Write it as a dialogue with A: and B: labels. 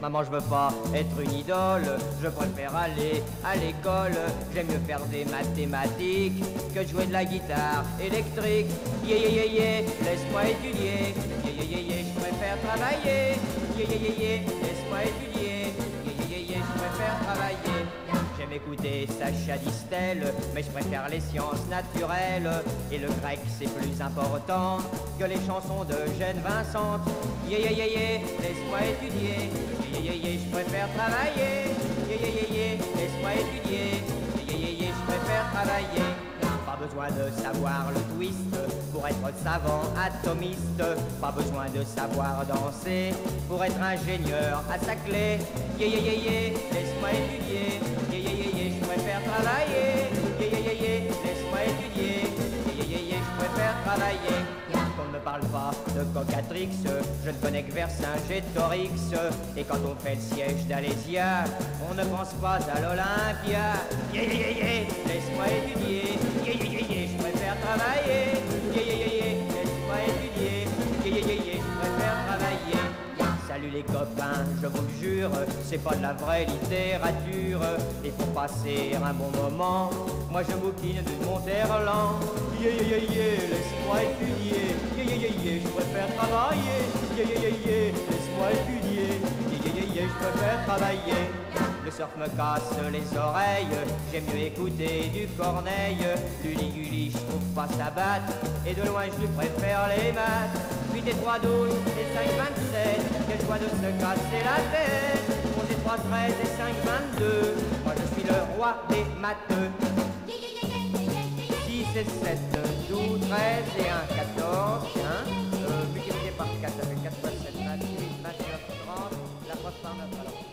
A: Maman, je veux pas être une idole, je préfère aller à l'école. J'aime mieux faire des mathématiques que jouer de la guitare électrique. Yé yé yé yé, laisse-moi étudier. Yé yé yé je préfère travailler. Yé yé yé laisse-moi étudier. Yé yé yé je préfère travailler. J'aime écouter Sacha Distel, mais je préfère les sciences naturelles. Et le grec, c'est plus important que les chansons de Jeanne Vincent. Yé yé yé yé, laisse-moi travailler. Laisse-moi étudier. Je préfère travailler. Pas besoin de savoir le twist pour être savant atomiste. Pas besoin de savoir danser pour être ingénieur à sa clé. Qu'on ne parle pas de Cocatrix, je ne connais que Vercingétorix. Et quand on fait le siège d'Alésia, on ne pense pas à l'Olympia. Yé yé yé, laisse-moi étudier. Yé yé yé, je préfère travailler. Yé yé yé, laisse-moi étudier. Yé yé yé, je préfère travailler. Salut les copains, je vous le jure, c'est pas de la vraie littérature. Et pour passer un bon moment, moi je bouquine du Monterland. Yé yé yé yé, laisse-moi étudier. Yé yé yé yé, je préfère travailler. Yé yé yé yé, laisse-moi étudier. Yé yé yé yé, je préfère travailler. Le surf me casse les oreilles, j'aime mieux écouter du Corneille. Du Liguli, je trouve pas sa batte, et de loin je lui préfère les maths. 8 et 3, 12 et 5, 27, quelle joie de se casser la tête. 11 et 3, 13 et 5, 22, moi je suis le roi des matheux. 6 et 7, 12, 13 et 1, 14, hein, euh, multiplié par 4, ça fait 4 fois 7, 28, 29, 30, la fois par 9, alors